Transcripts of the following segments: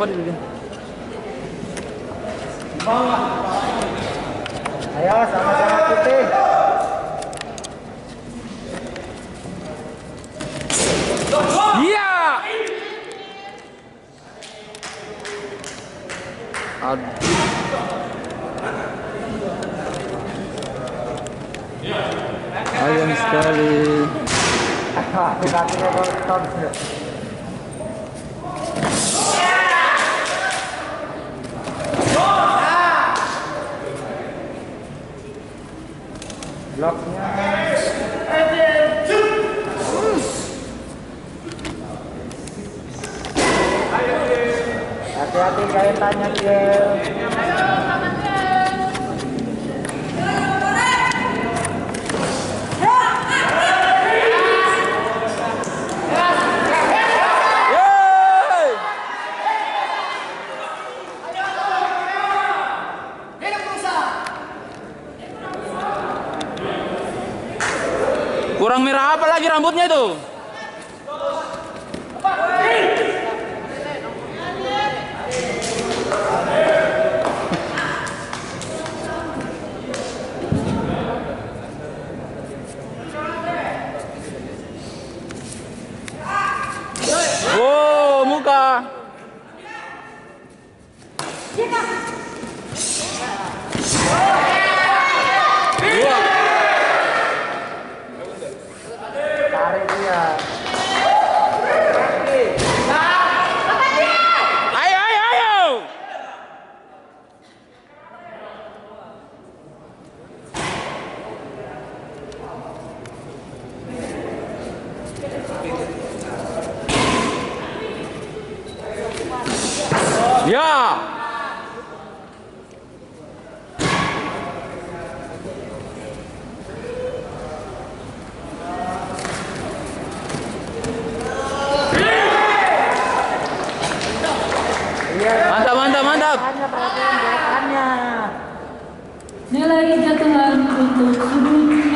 apa? Ayo sama-sama putih. Iya. Aduh. Ayam sekali. Kakinya kotor. Bloknya. Hati-hati kaitannya dia. Kurang merah apa lagi rambutnya itu? Ayo, ayo, ayo. Ya. Iya. लाई जत हार तो सुरूर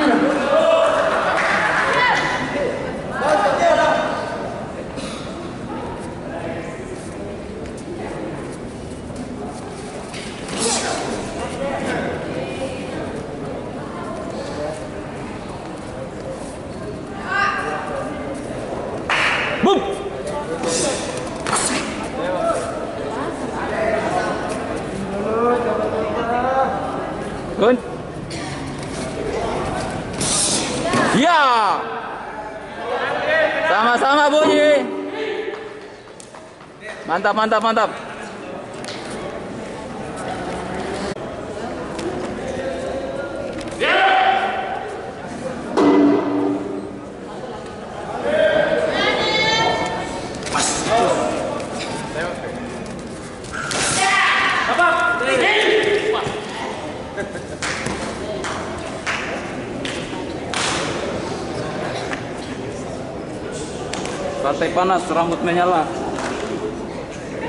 Mantap, mantap, mantap. Partai panas, rambut menyala.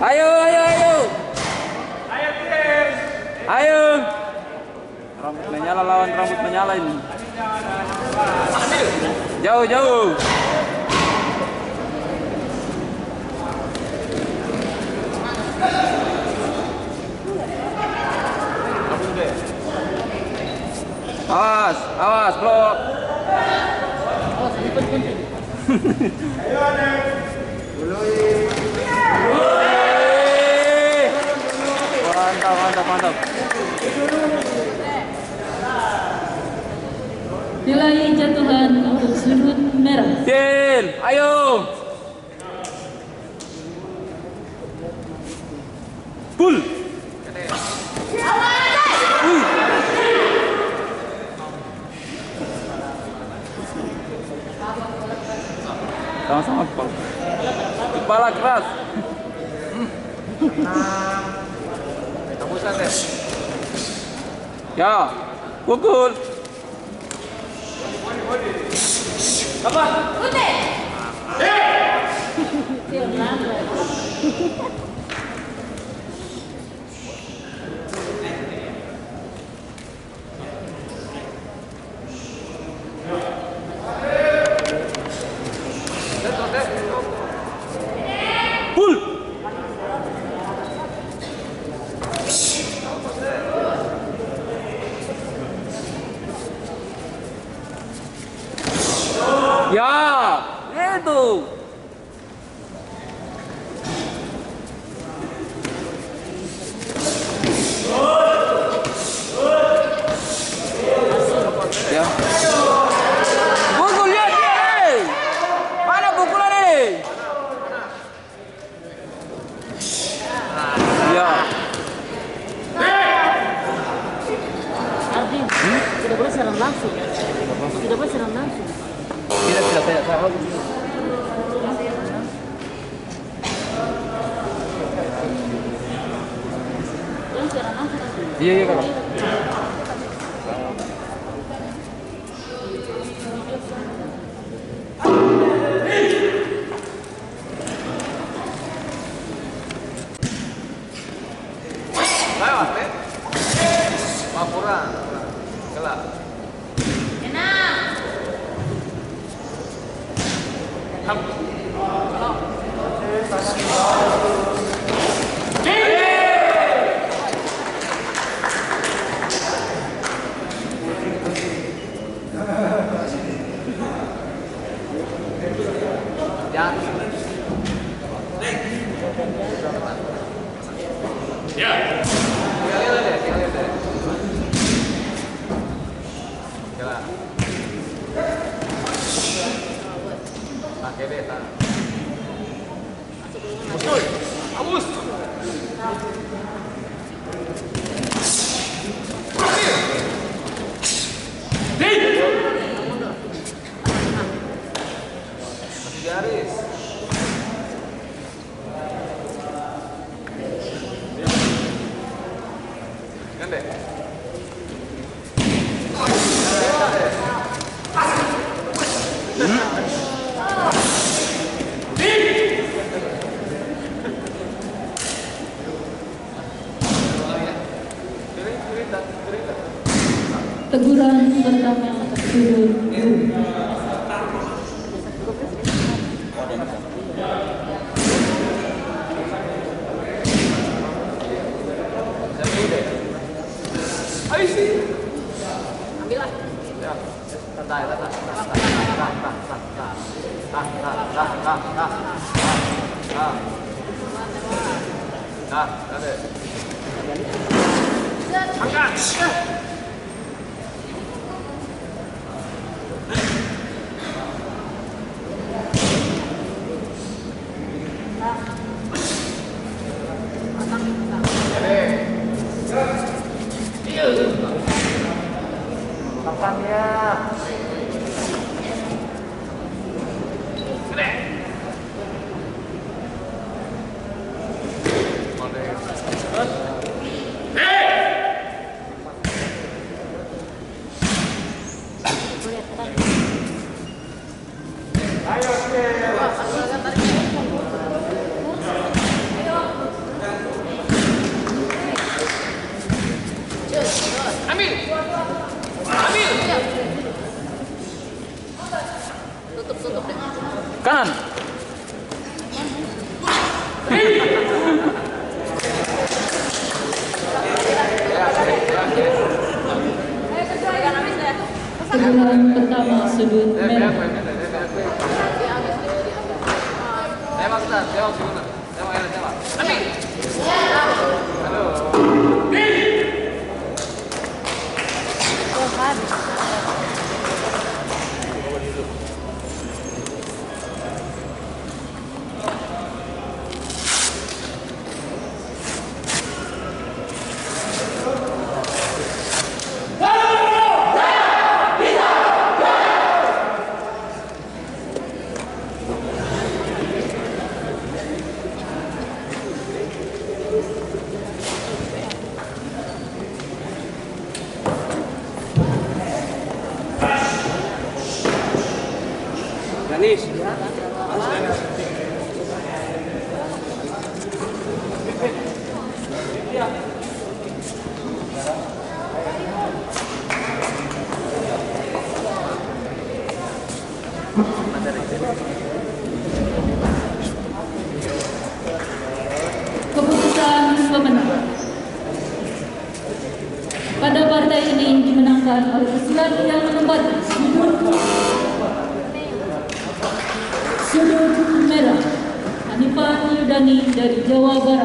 Ayo, ayo, ayo. Ayo. Rambut menyala lawan rambut menyala ini. Jauh, jauh. Awas, awas, blok. Wih. Mantap, mantap, mantap. Din, ayo. Wih. Sama-sama kepala. Kepala keras. Ya, pukul. 乾杯打て。えっ。كده بس لما امشي كده كده كده هي هي كده Grande. Teguran pertama turun guru. Kapan 等，不要出门，来玩了，再玩。阿斌。Anis. Keputusan pemenang. Pada partai ini dimenangkan oleh pesulat yang Lula